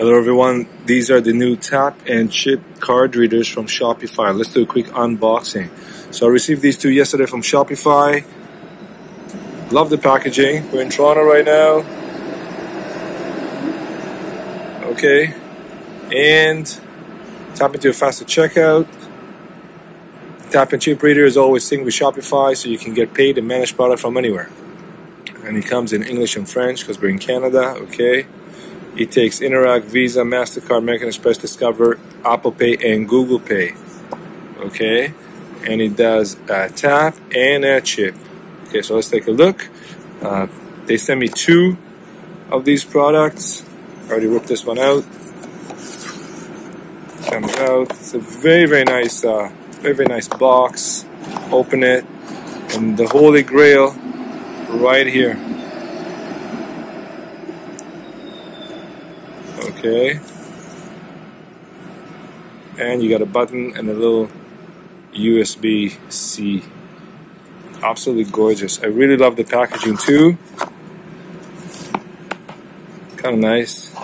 Hello everyone, these are the new tap and chip card readers from Shopify. Let's do a quick unboxing. So I received these two yesterday from Shopify. Love the packaging. We're in Toronto right now. Okay. And tap into a faster checkout. Tap and chip reader is always synced with Shopify so you can get paid and manage product from anywhere. And it comes in English and French because we're in Canada, okay? It takes Interac, Visa, MasterCard, American Express, Discover, Apple Pay, and Google Pay. Okay? And it does a tap and a chip. Okay, so let's take a look. Uh, they sent me two of these products. I already ripped this one out. Comes out. It's a very, very nice, uh, very, very nice box. Open it. And the Holy Grail right here. Okay. And you got a button and a little USB C. Absolutely gorgeous. I really love the packaging too. Kind of nice.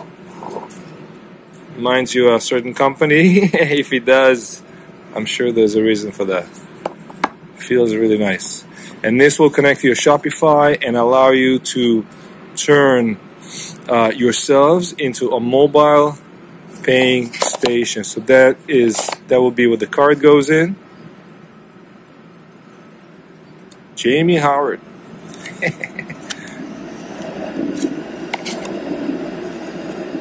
Reminds you of a certain company. if it does, I'm sure there's a reason for that. Feels really nice. And this will connect to your Shopify and allow you to turn uh, yourselves into a mobile paying station. So that is that will be where the card goes in. Jamie Howard.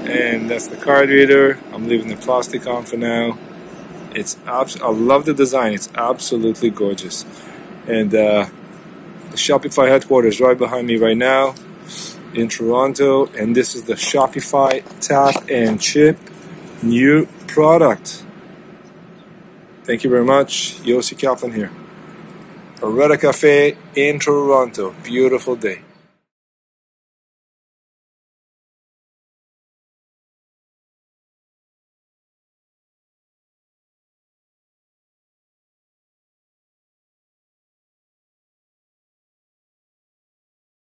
and that's the card reader. I'm leaving the plastic on for now. It's abs- I love the design. It's absolutely gorgeous. And uh, the Shopify headquarters right behind me right now in Toronto, and this is the Shopify Tap and Chip new product. Thank you very much. Yossi Kaplan here. Areta Cafe in Toronto. Beautiful day.